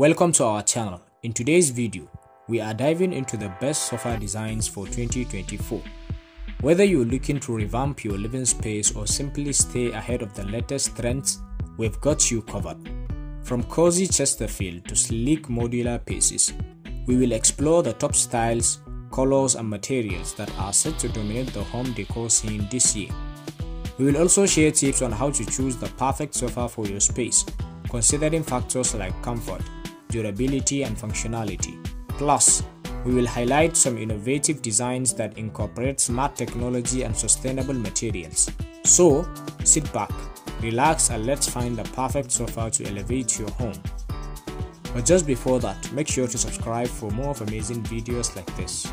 Welcome to our channel. In today's video, we are diving into the best sofa designs for 2024. Whether you're looking to revamp your living space or simply stay ahead of the latest trends, we've got you covered. From cozy Chesterfield to sleek modular pieces, we will explore the top styles, colors and materials that are set to dominate the home decor scene this year. We will also share tips on how to choose the perfect sofa for your space, considering factors like comfort, durability, and functionality. Plus, we will highlight some innovative designs that incorporate smart technology and sustainable materials. So, sit back, relax, and let's find the perfect sofa to elevate your home. But just before that, make sure to subscribe for more of amazing videos like this.